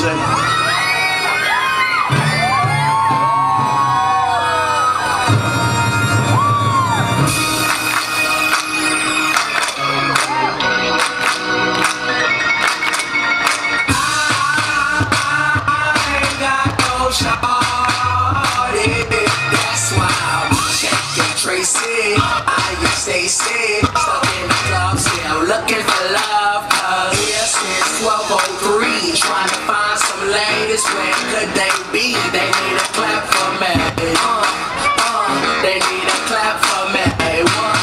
Tracy, Could they be? They need a clap for me. Uh, uh, they need a clap for me. One,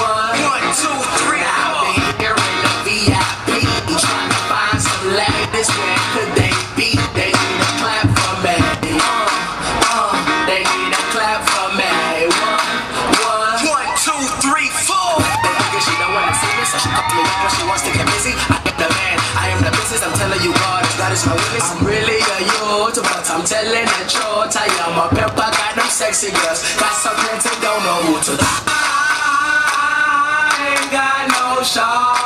one, one, two, three, I'll be here in the VIP, trying to find some ladies. Where could they be? They need a clap for me. Uh, uh, they need a clap for me. One, my witness, I'm really youth But I'm telling the truth. I am a pepper, got them sexy girls Got something to don't know who to I ain't got no shot